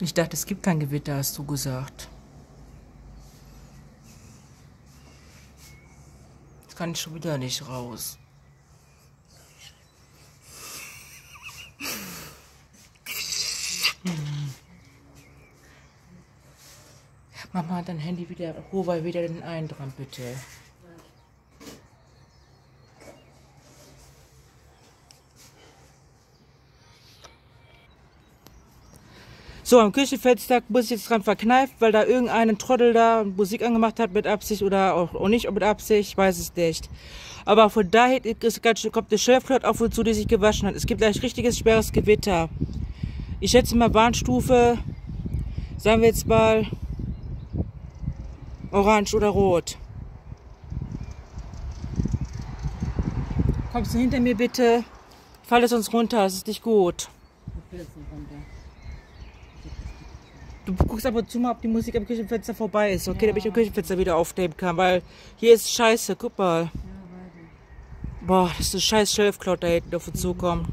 Ich dachte, es gibt kein Gewitter, hast du gesagt. Jetzt kann ich schon wieder nicht raus. Mach mal dein Handy wieder, hol wieder den einen dran, bitte. So, am Küchenfenster muss ich jetzt dran verkneift, weil da irgendeinen Trottel da Musik angemacht hat mit Absicht oder auch nicht mit Absicht, ich weiß es nicht. Aber von daher kommt der Schilfklot auf und zu, die sich gewaschen hat. Es gibt gleich richtiges schweres Gewitter. Ich schätze mal Warnstufe, sagen wir jetzt mal orange oder rot. Kommst du hinter mir bitte? Fall es uns runter, das ist nicht gut. Du guckst ab und zu mal, ob die Musik am Küchenfenster vorbei ist, okay, ja. damit ich am Küchenfenster wieder aufnehmen kann, weil hier ist scheiße, guck mal. Boah, das ist ein scheiß Shelfcloud da hinten auf uns zukommen.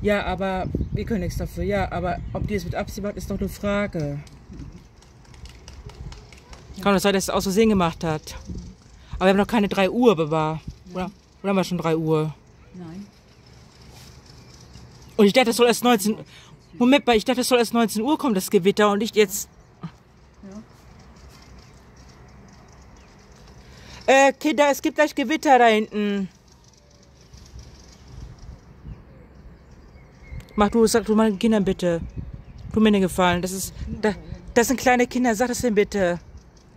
Ja, aber wir können nichts dafür. Ja, aber ob die es mit Absicht macht, ist doch eine Frage. Kann es sein, dass es aus Versehen gemacht hat. Aber wir haben noch keine 3 Uhr bewahrt. Oder? Oder haben wir schon 3 Uhr? Nein. Und ich dachte, das soll erst 19 Uhr. Moment mal, ich dachte, es soll erst 19 Uhr kommen, das Gewitter, und nicht jetzt. Ja. Äh, Kinder, es gibt gleich Gewitter da hinten. Mach du, sag du mal den Kindern bitte. Tu mir den Gefallen. Das ist, da, das sind kleine Kinder. Sag das denn bitte.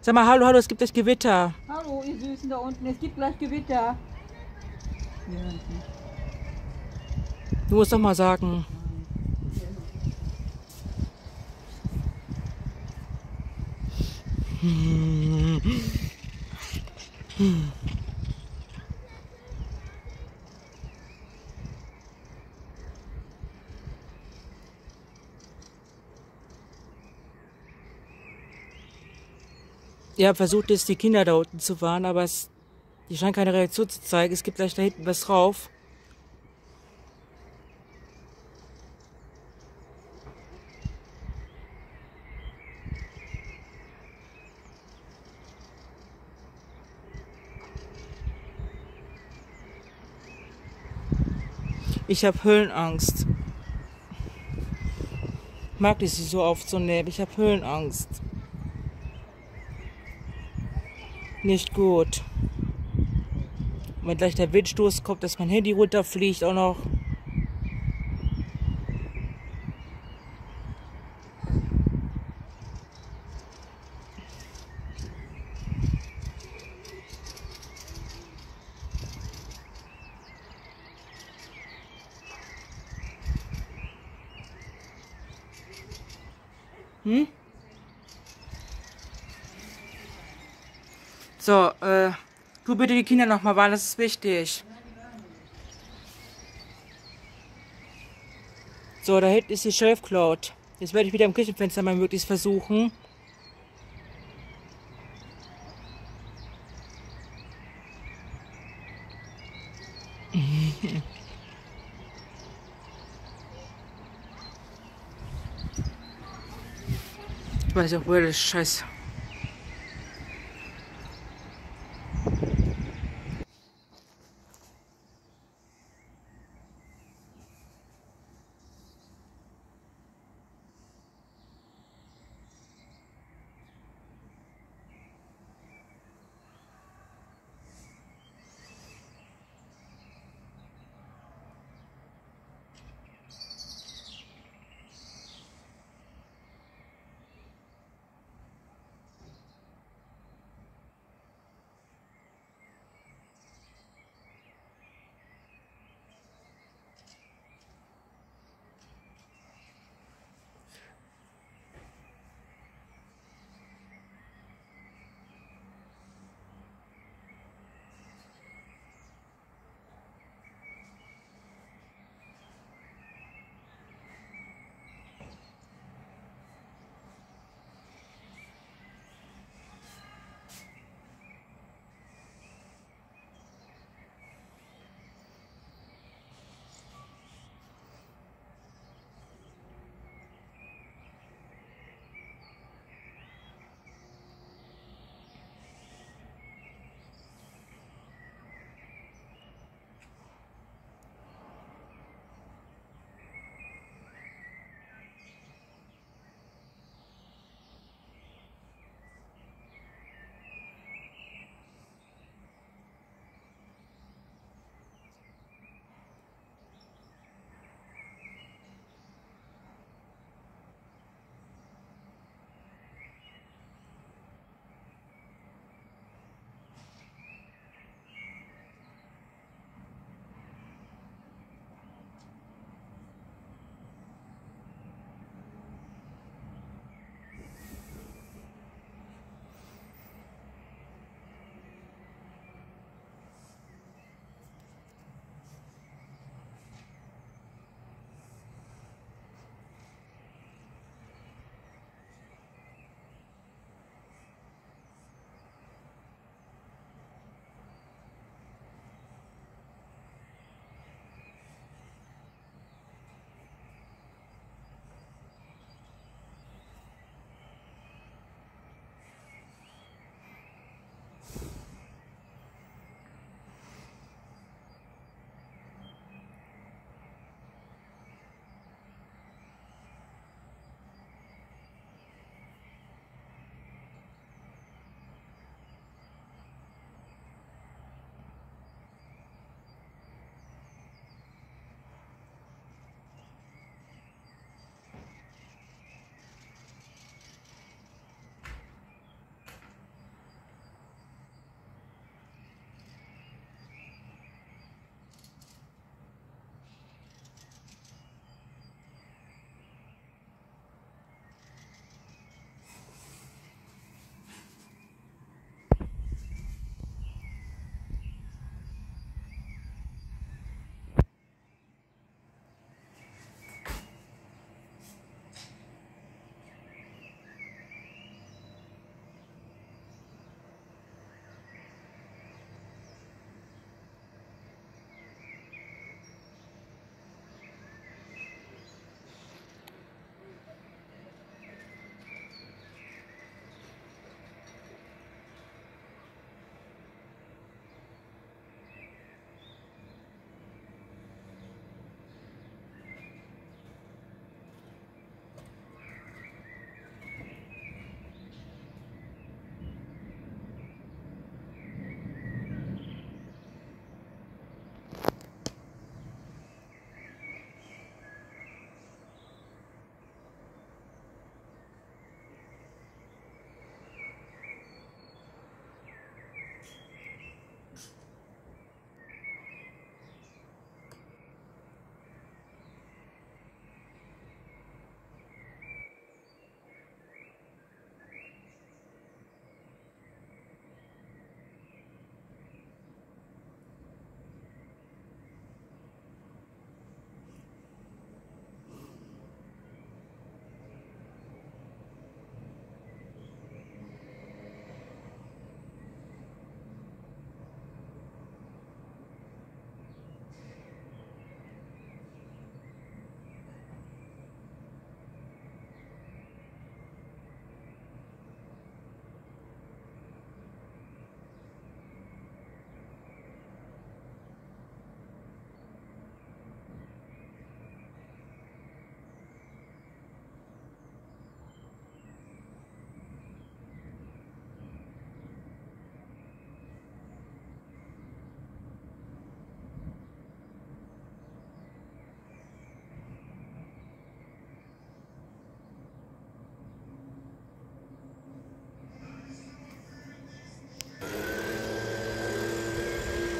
Sag mal, hallo, hallo, es gibt gleich Gewitter. Hallo, ihr Süßen da unten, es gibt gleich Gewitter. Du musst doch mal sagen. Ja, versucht jetzt die Kinder da unten zu warnen, aber es, die scheinen keine Reaktion zu zeigen. Es gibt gleich da hinten was drauf. Ich habe Höhenangst. Mag ich sie so aufzunehmen. Ich habe Höhenangst. Nicht gut. wenn gleich der Windstoß kommt, dass mein Handy runterfliegt auch noch. Hm? So, äh, tu bitte die Kinder nochmal warnen, das ist wichtig. So, da hinten ist die Shelf Cloud. Jetzt werde ich wieder am Küchenfenster mal möglichst versuchen. Ich weiß auch, wo das Scheiß.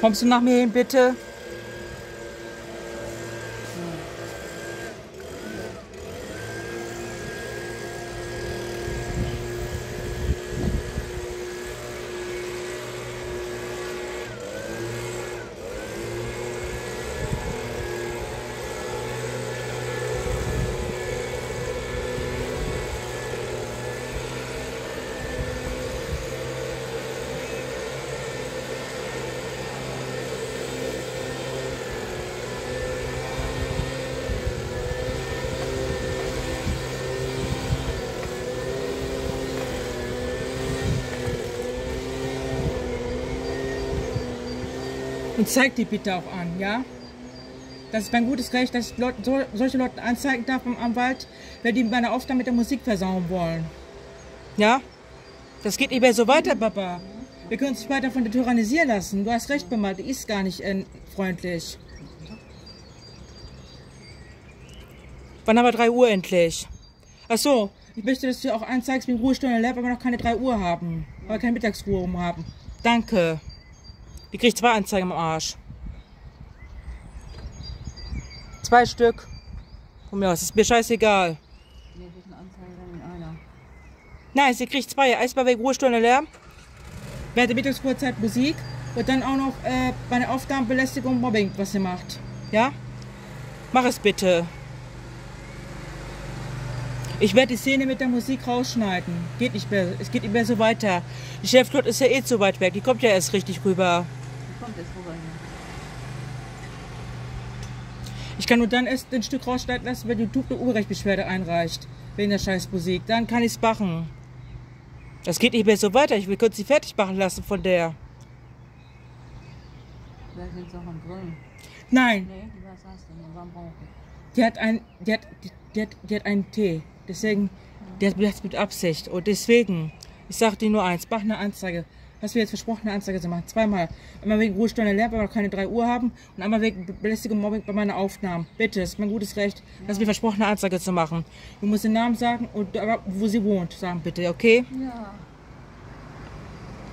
Kommst du nach mir hin, bitte? Und zeig die bitte auch an, ja? Das ist mein gutes Recht, dass ich Leute, so, solche Leute anzeigen darf am Anwalt, wenn die meine Aufnahme mit der Musik versauen wollen. Ja? Das geht nicht mehr so weiter, Papa. Wir können uns nicht weiter von dir tyrannisieren lassen. Du hast recht, Mama, die ist gar nicht äh, freundlich. Wann haben wir 3 Uhr endlich? Ach so, ich möchte, dass du auch anzeigst, wie Ruhestunde weil wir noch keine 3 Uhr haben. Wir keine Mittagsruhe haben. Danke. Die kriegt zwei Anzeigen am Arsch. Zwei Stück. Von mir aus, ist mir scheißegal. Nee, das ist eine Anzeige dann in einer. Nein, sie kriegt zwei. Erstmal wegen Ruhestunde Lärm, während der Mittagsruhezeit Musik und dann auch noch äh, meine Aufgaben Belästigung Mobbing, was sie macht. Ja? Mach es bitte. Ich werde die Szene mit der Musik rausschneiden. Geht nicht mehr. Es geht nicht mehr so weiter. Die Cheflot ist ja eh zu weit weg. Die kommt ja erst richtig rüber. Die kommt jetzt rüber hier. Ich kann nur dann erst ein Stück rausschneiden lassen, wenn YouTube eine Urheberrechtsbeschwerde einreicht. Wegen der scheiß Musik. Dann kann ich es machen. Das geht nicht mehr so weiter. Ich will kurz sie fertig machen lassen von der. Da sind sie auch am Grillen. Nein, Nee, was hast du denn? Brauche die hat ein, die hat, die, die hat, die hat einen Tee. Deswegen, die hat das mit Absicht. Und deswegen, ich sag dir nur eins, mach eine Anzeige. Du mir jetzt versprochen, eine Anzeige zu machen? Zweimal. Einmal wegen Ruhestunde Lärm, weil wir keine 3 Uhr haben. Und einmal wegen Belästigung Mobbing bei meinen Aufnahmen. Bitte, das ist mein gutes Recht. Hast mir versprochen, eine Anzeige zu machen. Du musst den Namen sagen und wo sie wohnt, sagen bitte, okay? Ja.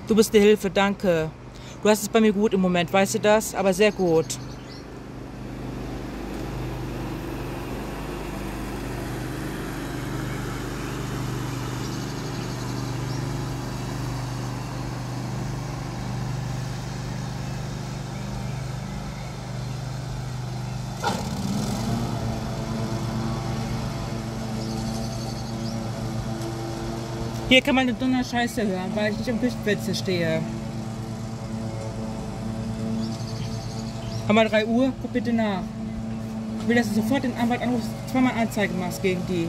Du bist eine Hilfe, danke. Du hast es bei mir gut im Moment, weißt du das? Aber sehr gut. Hier kann man eine Donner Scheiße hören, weil ich nicht am Küchenfenster stehe. Haben wir 3 Uhr? Guck bitte nach. Ich will, dass du sofort den Anwalt anrufst, zweimal Anzeige machst gegen die.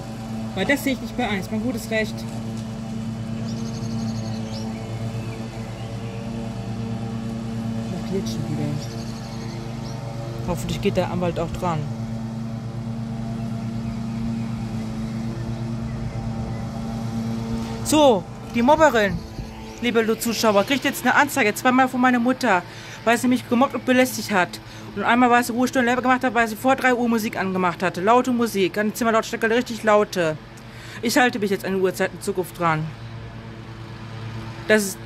Weil das sehe ich nicht bei eins. Mein gutes Recht. Da schon wieder. Hoffentlich geht der Anwalt auch dran. So, die Mobberin, liebe Zuschauer, kriegt jetzt eine Anzeige, zweimal von meiner Mutter, weil sie mich gemobbt und belästigt hat. Und einmal, weil sie Ruhestunde selber gemacht hat, weil sie vor 3 Uhr Musik angemacht hatte. Laute Musik, an die Zimmerlautstärke richtig laute. Ich halte mich jetzt an die Uhrzeit in Zukunft dran. Das ist,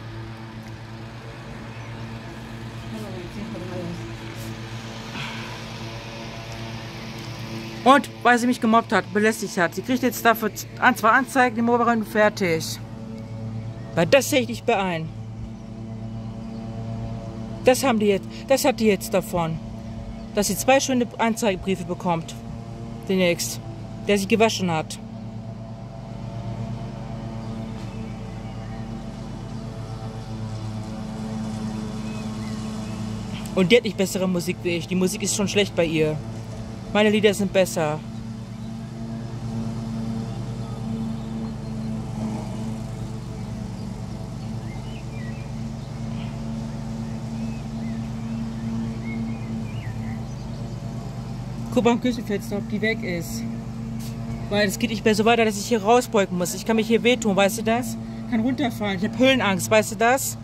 Und weil sie mich gemobbt hat, belästigt hat. Sie kriegt jetzt dafür an, zwei Anzeigen, die Mobberin fertig. Weil das sehe ich nicht bei ein. Das haben die jetzt, das hat die jetzt davon. Dass sie zwei schöne Anzeigebriefe bekommt. Demnächst. Der sich gewaschen hat. Und die hat nicht bessere Musik wie ich. Die Musik ist schon schlecht bei ihr. Meine Lieder sind besser. Guck mal am Küchenfenster, ob die weg ist. Weil es geht nicht mehr so weiter, dass ich hier rausbeugen muss. Ich kann mich hier wehtun, weißt du das? Kann runterfallen. Ich habe Höhenangst, weißt du das?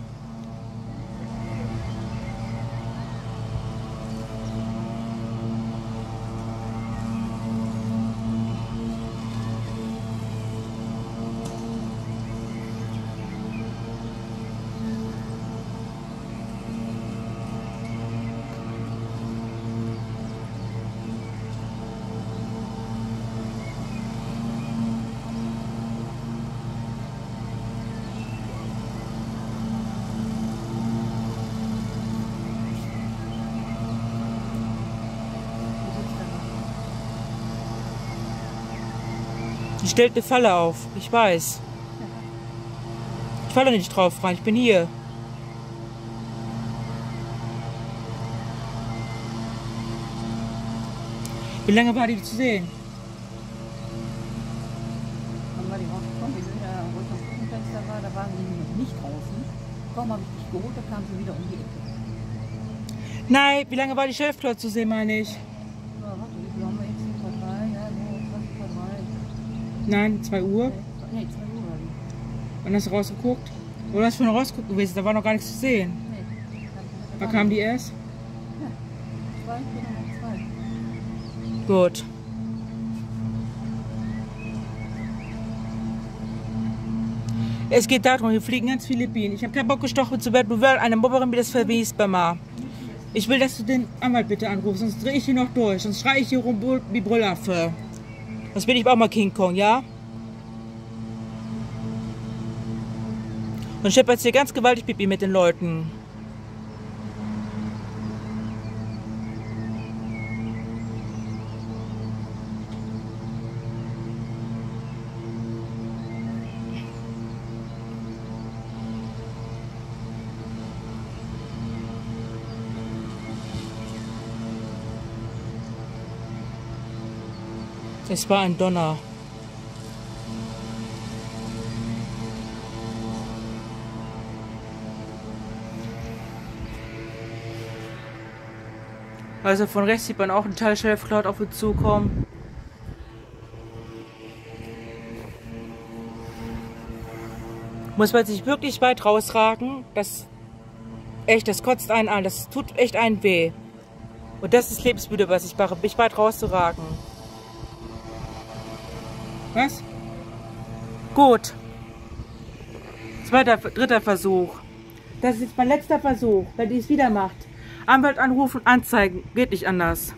Stellt eine Falle auf. Ich weiß. Ich falle nicht drauf rein. Ich bin hier. Wie lange war die zu sehen? Dann war die rausgekommen, wir sind ja, wo ich am Küchenfenster war, da waren die noch nicht draußen. Kaum habe ich dich geholt, da kam sie wieder um die Ecke. Nein, wie lange war die Chefklotz zu sehen, meine ich? Ja, warte, wie viel haben wir jetzt? Vor drei, ja, so, 20 vor drei. Nein, 2 Uhr. Nee, 2 Uhr. Wann hast du rausgeguckt? Oder hast du schon rausgeguckt gewesen? Da war noch gar nichts zu sehen. Nee. Wann kam die erst? Zwei, Viertel nach zwei. Gut. Es geht darum, hier fliegen ganz viele Bienen. Ich habe keinen Bock gestochen zu werden. Du willst eine Mobberin mir das verwies bei mir. Ich will, dass du den Anwalt bitte anrufst, sonst drehe ich hier noch durch. Sonst schreie ich hier rum wie Brüllaffe. Sonst bin ich auch mal King Kong, ja? Und scheppert hier ganz gewaltig Pipi mit den Leuten. Es war ein Donner. Also von rechts sieht man auch einen Teil Sheriff Cloud auf uns zukommen. Muss man sich wirklich weit rausragen. Das echt, das kotzt einen an. Das tut echt einen weh. Und das ist lebensmüde, was ich mache, mich weit rauszuragen. Was? Gut. Zweiter, dritter Versuch. Das ist jetzt mein letzter Versuch, wenn die es wieder macht. Anwalt anrufen, anzeigen. Geht nicht anders.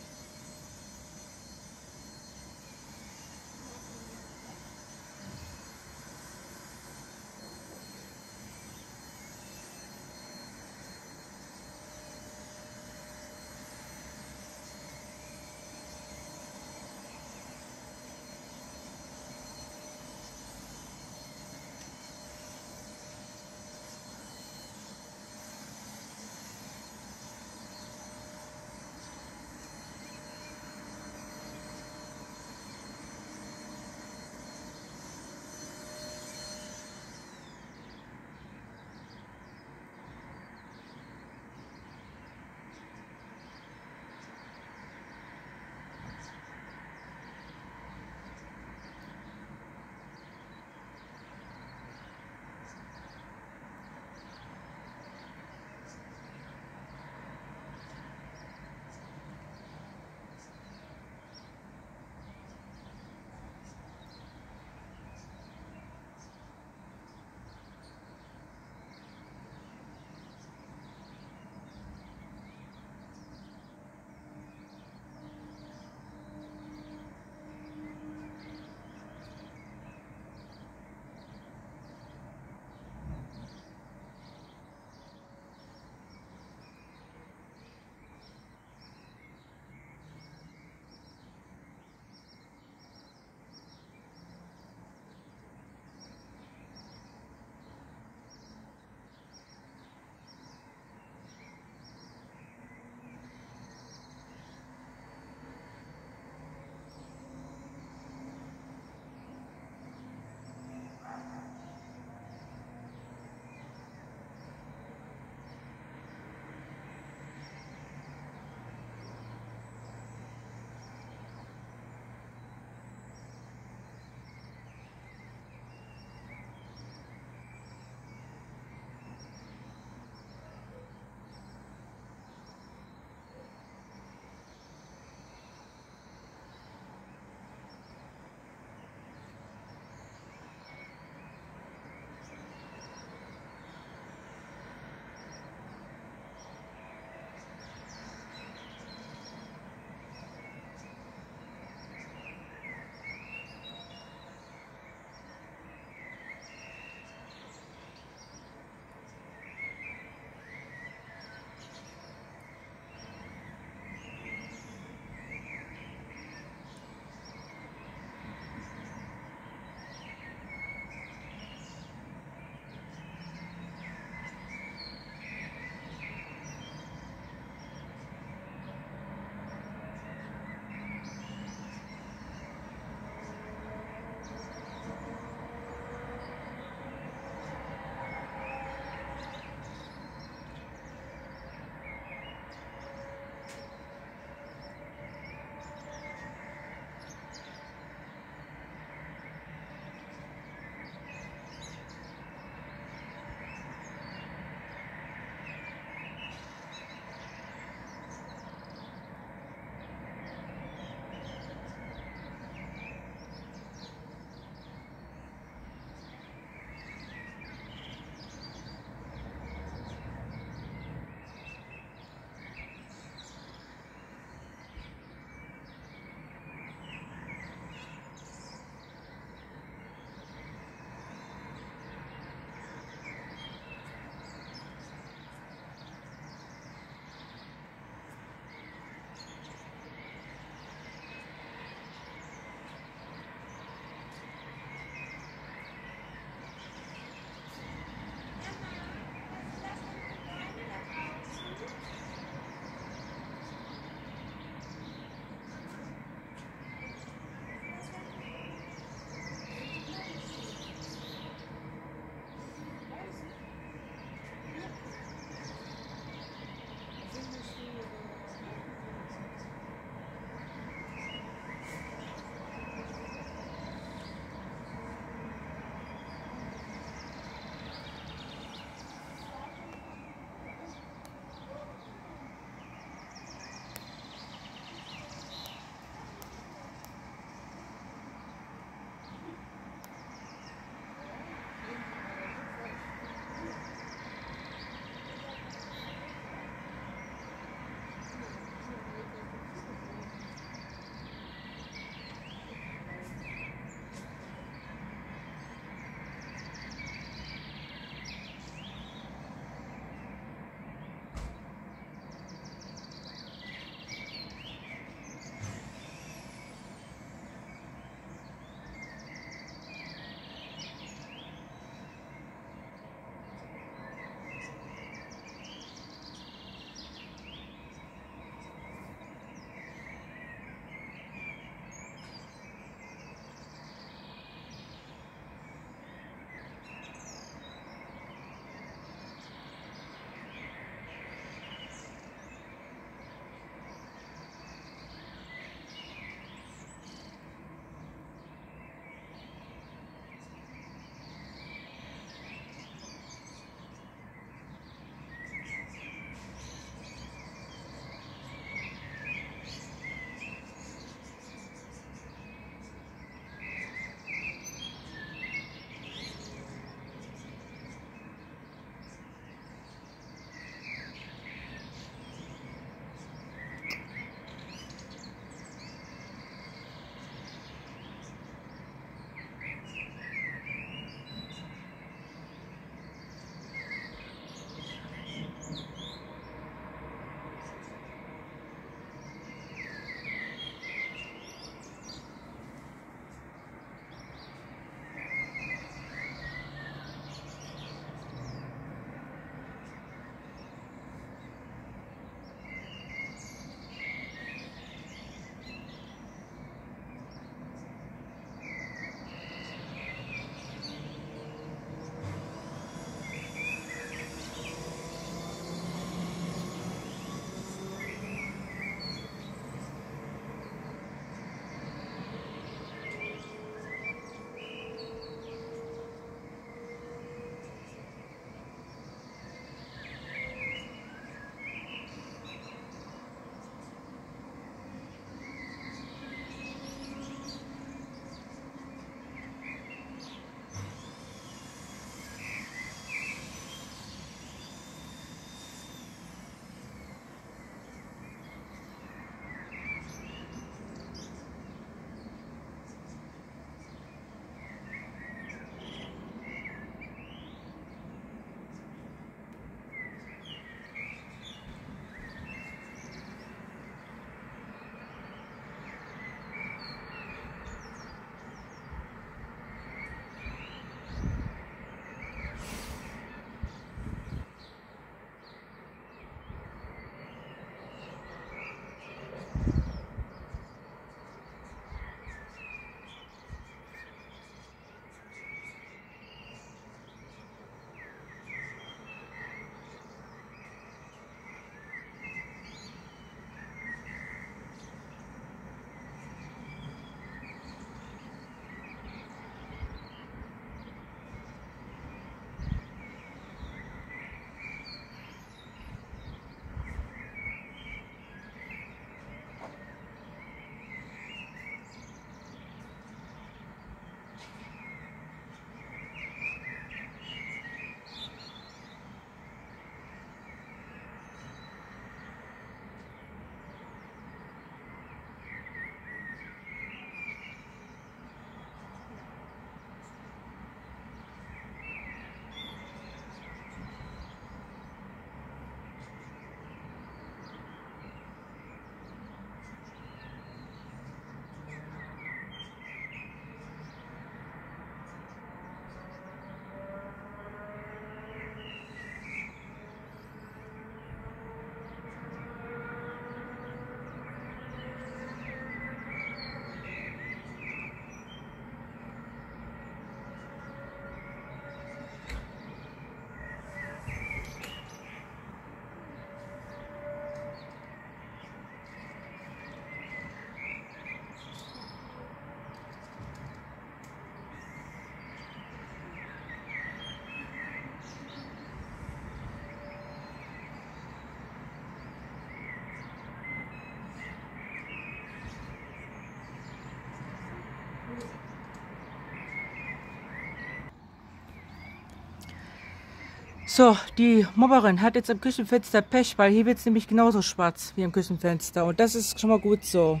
So, die Mobberin hat jetzt am Küchenfenster Pech, weil hier wird es nämlich genauso schwarz wie am Küchenfenster. Und das ist schon mal gut so.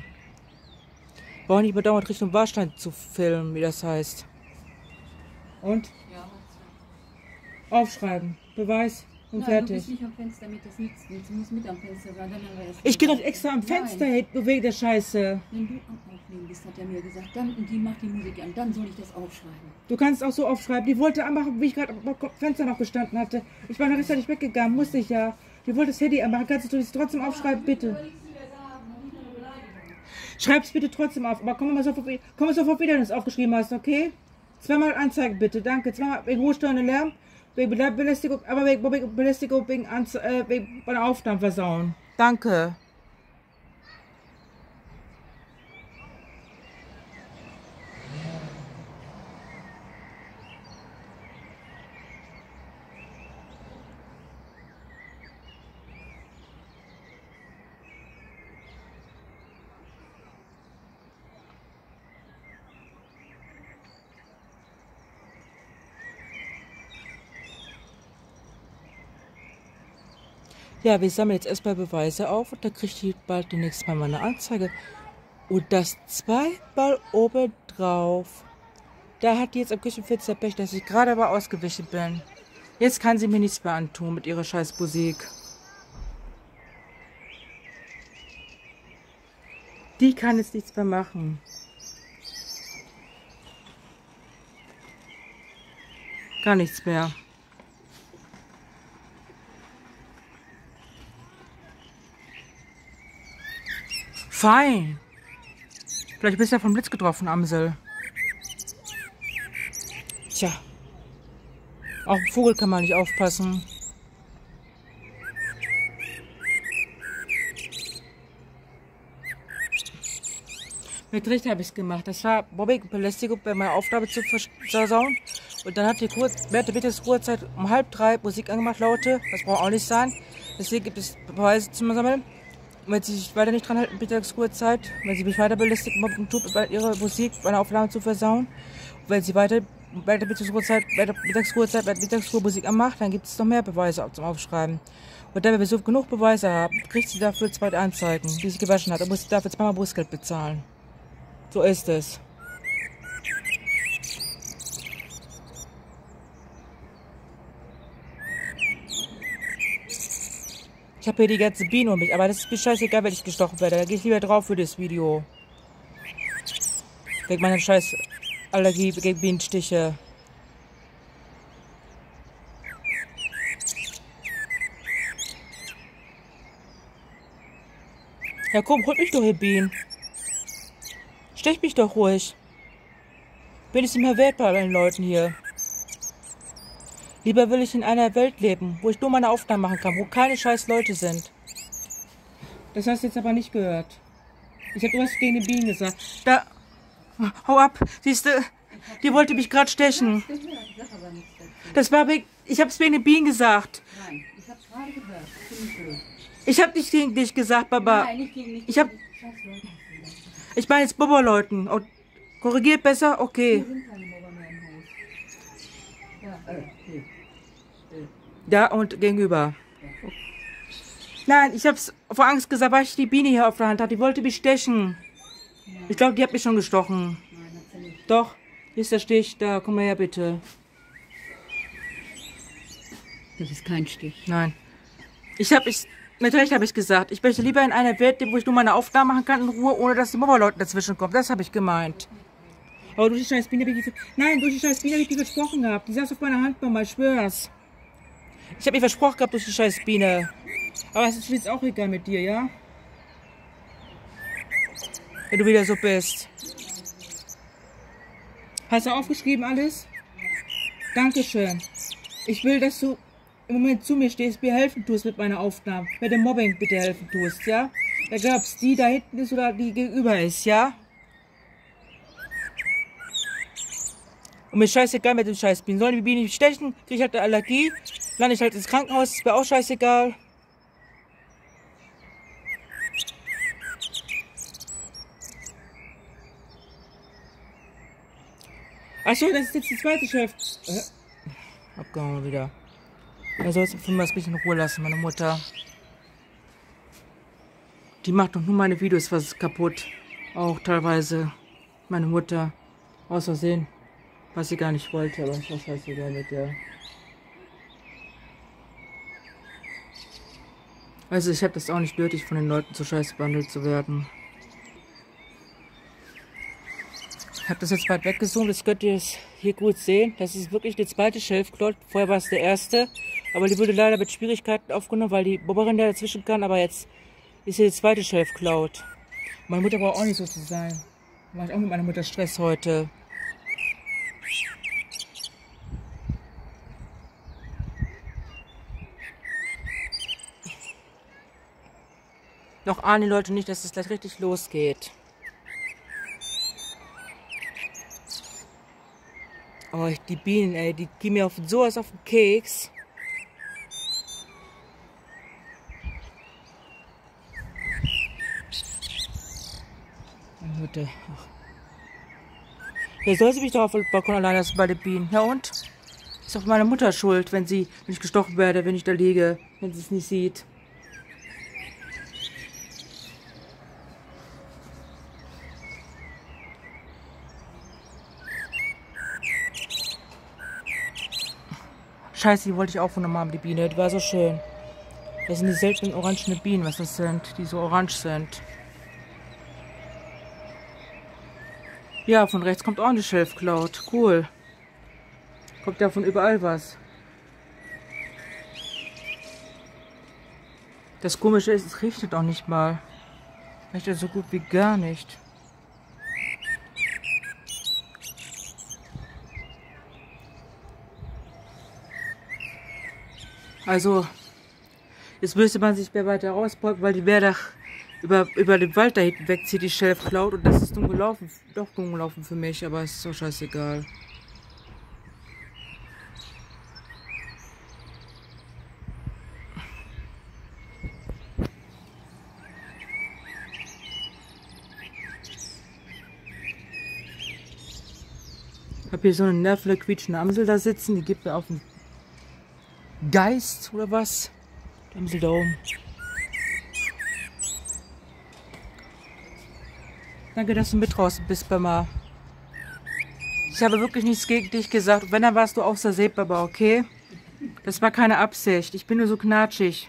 Brauche nicht mehr dauernd Richtung Warstein zu filmen, wie das heißt. Und? Ja, Aufschreiben. Beweis und Nein, fertig. du nicht am Fenster mit, das nützt nichts. Du musst mit am Fenster sein, dann haben wir das Ich gehe doch extra am Fenster hin, wegen der Scheiße. wenn du am Bist, hat er mir gesagt, dann und die macht die Musik an, dann soll ich das aufschreiben. Du kannst auch so aufschreiben. Die wollte anmachen, wie ich gerade am Fenster noch gestanden hatte. Ich war noch rechtzeitig weggegangen, musste ich ja. Die wollte das Handy anmachen. Kannst du das trotzdem aufschreiben, bitte? Schreib's bitte trotzdem auf. Aber komm mal sofort, komm sofort wieder, wenn du es aufgeschrieben hast, okay? Zweimal anzeigen, bitte. Danke. Zweimal wegen Ruhestörenden Lärm, wegen Belästigung, aber wegen, Belästigung, wegen, Anze äh, wegen bei der Aufnahme versauen. Danke. Ja, wir sammeln jetzt erstmal Beweise auf und dann kriegt die bald demnächst mal eine Anzeige. Und das zweimal oben drauf. Da hat die jetzt am Küchenfenster Pech, dass ich gerade aber ausgewichen bin. Jetzt kann sie mir nichts mehr antun mit ihrer scheiß Musik. Die kann jetzt nichts mehr machen. Gar nichts mehr. Fein. Vielleicht bist du ja vom Blitz getroffen, Amsel. Tja. Auf den Vogel kann man nicht aufpassen. Mit Recht habe ich es gemacht. Das war Bobby Belästigung bei meiner Aufgabe zu versauen. Und dann hat die kurz, während der Mittagsruhezeit um halb drei Musik angemacht, laute. Das braucht auch nicht sein. Deswegen gibt es Beweise zum Sammeln. Und wenn sie sich weiter nicht dran halten, Mittagsruhezeit, wenn sie mich weiter belästigen, tut, bei ihrer Musik, meine Aufnahmen zu versauen. Und wenn sie weiter, bei der Mittagsruhezeit, bei der Mittagsruhezeit, bei der Mittagsruhe Musik anmacht, dann gibt es noch mehr Beweise zum Aufschreiben. Und da wir so genug Beweise haben, kriegt sie dafür zwei Anzeigen, die sie gewaschen hat und muss dafür zweimal Bußgeld bezahlen. So ist es. Ich habe hier die ganze Biene um mich, aber das ist mir scheißegal, wenn ich gestochen werde. Da gehe ich lieber drauf für das Video. Wegen meiner scheiß Allergie gegen Bienenstiche. Ja komm, holt mich doch hier, Bienen. Stech mich doch ruhig. Bin ich nicht mehr wert bei allen Leuten hier. Lieber will ich in einer Welt leben, wo ich nur meine Aufnahmen machen kann, wo keine scheiß Leute sind. Das hast du jetzt aber nicht gehört. Ich hab was gegen die Bienen gesagt. Da. Hau ab. Siehst du, die wollte mich gerade stechen. Das war wegen. Ich hab's wegen den Bienen gesagt. Nein, ich hab's gerade gehört. Ich blöd. Ich hab nicht gegen dich gesagt, Baba. Nein, nicht gegen mich. Ich hab- Scheiß Leute. Ich meine jetzt Bobo-Leuten. Oh, korrigiert besser? Okay. Hier sind keine Mobber mehr im Haus. Ja, äh. Da und gegenüber. Nein, ich hab's vor Angst gesagt, weil ich die Biene hier auf der Hand hatte. Die wollte mich stechen. Ich glaube, die hat mich schon gestochen. Doch, hier ist der Stich. Da, komm mal her, bitte. Das ist kein Stich. Nein. Ich habe, ich, mit Recht habe ich gesagt, ich möchte lieber in einer Welt wo ich nur meine Aufnahmen machen kann in Ruhe, ohne dass die Mobberleute dazwischen kommen. Das habe ich gemeint. Aber durch die scheiß Biene habe ich die, nein, durch die scheiß Biene habe ich die versprochen gehabt. Die saß auf meiner Hand, Mama, ich schwör's. Ich habe ihr versprochen gehabt durch die scheiß Biene. Aber es ist jetzt auch egal mit dir, ja? Wenn du wieder so bist. Hast du aufgeschrieben alles? Dankeschön. Ich will, dass du im Moment zu mir stehst, mir helfen tust mit meiner Aufnahme. Mit dem Mobbing bitte helfen tust, ja? Ob es die da hinten ist oder die gegenüber ist, ja? Und mir scheißegal mit dem Scheißbienen. Sollen die Bienen stechen, ich halt eine Allergie, lande ich halt ins Krankenhaus, ist mir auch scheißegal. Achso, das ist jetzt die zweite Chef. Äh, abgehauen wieder. Er soll für mal ein bisschen in Ruhe lassen, meine Mutter. Die macht doch nur meine Videos was kaputt. Auch teilweise meine Mutter. Aus Versehen. Was sie gar nicht wollte, aber ich weiß scheißegal mit der. Also ich habe das auch nicht nötig, von den Leuten zu scheiß behandelt zu werden. Ich habe das jetzt weit weggezoomt, das könnt ihr es hier gut sehen. Das ist wirklich der zweite Shelfcloud. Vorher war es der erste. Aber die wurde leider mit Schwierigkeiten aufgenommen, weil die Bobberin da dazwischen kann. Aber jetzt ist hier die zweite Shelfcloud. Meine Mutter braucht auch nicht so zu sein. Mache ich auch mit meiner Mutter Stress heute. Noch ahnen die Leute nicht, dass es gleich richtig losgeht. Oh, die Bienen, ey, die gehen mir auf sowas auf den Keks. Ach. Ja, soll sie mich doch auf dem Balkon allein lassen bei den Bienen. Ja und? Ist doch meine Mutter schuld, wenn sie, wenn ich gestochen werde, wenn ich da liege, wenn sie es nicht sieht. Scheiße, die wollte ich aufgenommen haben, die Biene. Die war so schön. Das sind die seltenen orangenen Bienen, was das sind, die so orange sind. Ja, von rechts kommt auch eine Shelf Cloud. Cool. Kommt ja von überall was. Das Komische ist, es regnet auch nicht mal. Riecht so gut wie gar nicht. Also, jetzt müsste man sich mehr weiter rausbeugen, weil die doch über, über den Wald da hinten wegzieht, die Schellflaut. Und das ist dumm gelaufen, doch dumm gelaufen für mich, aber ist so scheißegal. Ich habe hier so eine nervende, quietschende Amsel da sitzen, die gibt mir auf den Geist oder was? Die Amsel da oben. Danke, dass du mit draußen bist, Bama. Ich habe wirklich nichts gegen dich gesagt. Wenn, dann warst du außer Seebaba, okay? Das war keine Absicht. Ich bin nur so knatschig.